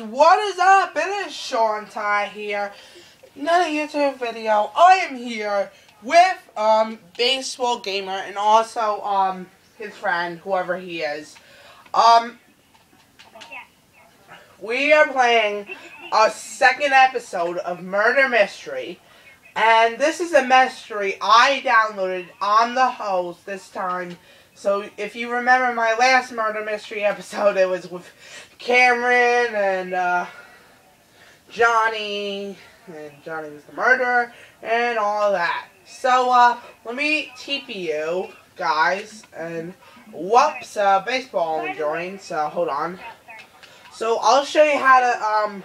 what is up? It is Sean Ty here. Another YouTube video. I am here with um baseball gamer and also um his friend, whoever he is. Um we are playing a second episode of Murder Mystery. And this is a mystery I downloaded on the host this time. So if you remember my last murder mystery episode, it was with Cameron and uh, Johnny, and Johnny was the murderer, and all that. So uh, let me TP you guys, and whoops, uh, baseball joined. So hold on. So I'll show you how to um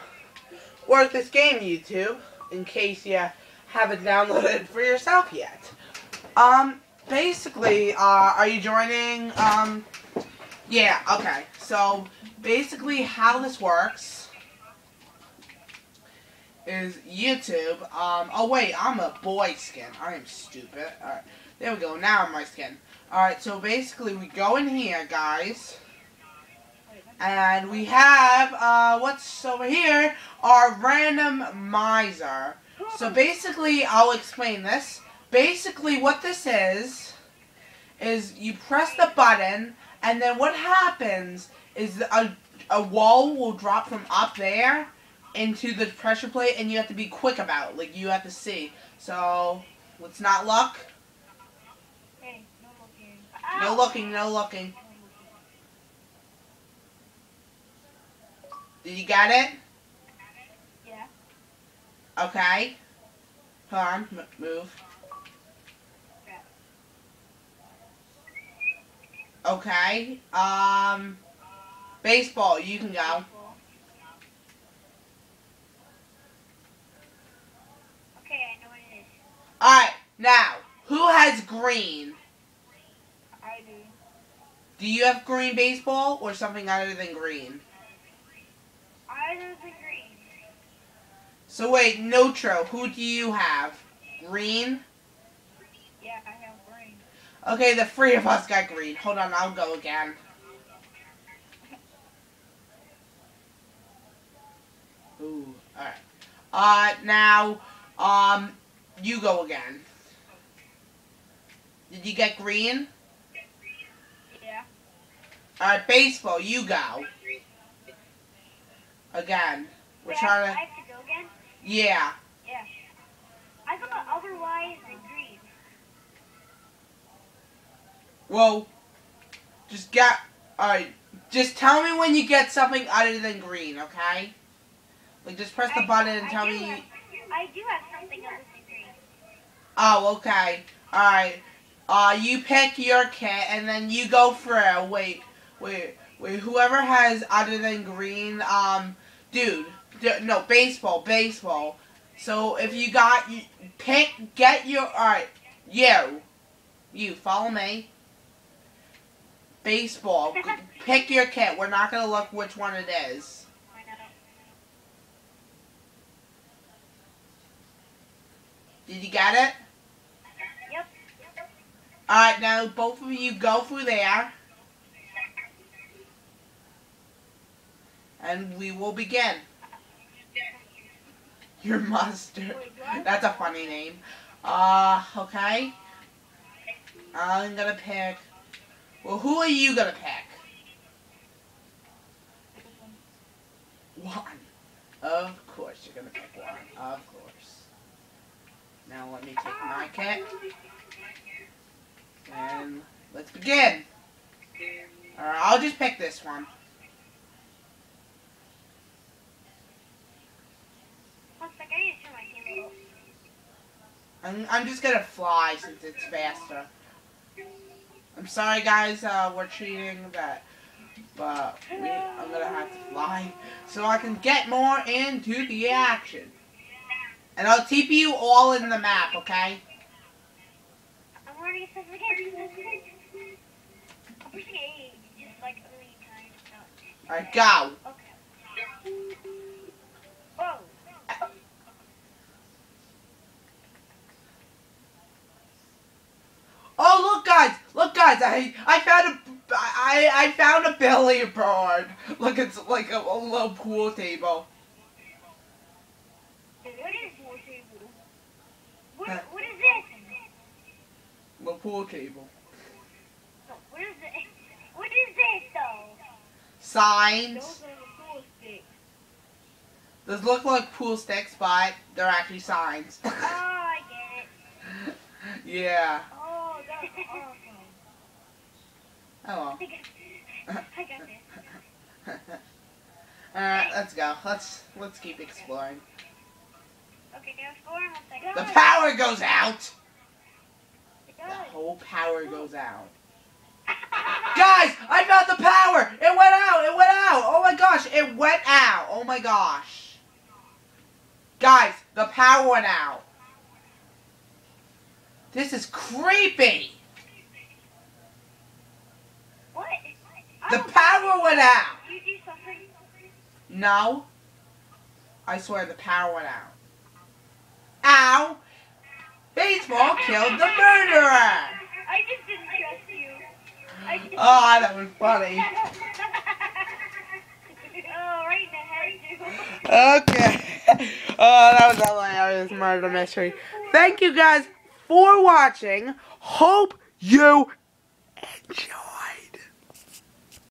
work this game, YouTube, in case you haven't downloaded it for yourself yet. Um, basically, uh, are you joining? Um, yeah, okay. So, basically how this works is YouTube, um, oh wait, I'm a boy skin. I am stupid. Alright, there we go. Now I'm my skin. Alright, so basically we go in here, guys. And we have, uh, what's over here? Our randomizer. So basically, I'll explain this. Basically, what this is, is you press the button, and then what happens is a, a wall will drop from up there into the pressure plate, and you have to be quick about it. Like, you have to see. So, let's not look. Hey, no looking. No looking, no looking. Did you get it? Yeah. Okay. Hold on, m- move. Okay. Um, baseball, you can go. Okay, I know what it is. Alright, now, who has green? I do. Do you have green baseball or something other than green? Either the green. So wait, Notro, who do you have? Green? Yeah, I have green. Okay, the three of us got green. Hold on, I'll go again. Ooh, alright. Uh, now, um, you go again. Did you get green? Yeah. Alright, baseball, you go. Again. We're I, trying I to. have to go again? Yeah. Yeah. I thought otherwise the green. Well, just get. Alright, just tell me when you get something other than green, okay? Like, just press the I- button and tell me. Have, I do have something other than green. Oh, okay. Alright. Uh, you pick your kit and then you go through. Wait, wait, wait. Whoever has other than green, um, dude, d- no, baseball, baseball. So if you got, you pick, get your, alright, you, you, follow me. Baseball, pick your kit. We're not gonna look which one it is. Did you get it? Yep. Alright, now both of you go through there. And we will begin. Your mustard. That's a funny name. Uh, okay. I'm gonna pick. Well, who are you gonna pick? One. Of course, you're gonna pick one. Of course. Now let me take my kit. And let's begin. Alright, I'll just pick this one. I'm, I'm just gonna fly since it's faster. I'm sorry guys, uh, we're cheating that, but we, I'm gonna have to fly so I can get more into the action. And I'll TP you all in the map, okay? I'm already pressing again. I'm pushing A just like a million times. No. Alright, go. Okay. Whoa. Look guys, look guys, I, found a, I, I found a billiard. Look, it's like a, a little pool table. What is pool table? What, what is this? Little pool table. What is it? What is this though? Signs. Those are the pool sticks. Those look like pool sticks, but they're actually signs. Oh, I get it. yeah. Oh, that's awesome. Oh well. I got, this. Alright, let's go. Let's let's keep exploring. Okay, now score one second. The power goes out. The whole power goes out. Guys, I found the power. It went out. It went out. Oh my gosh, it went out. Oh my gosh. Guys, the power went out. This is creepy. What? The Oh, power went out. You do something. No. I swear the power went out. Ow! Baseball killed the murderer! I just didn't trust you. I just Oh, that was funny. oh, right in the head, dude. Okay. Oh, that was a hilarious murder mystery. Thank you guys for watching. Hope you enjoy.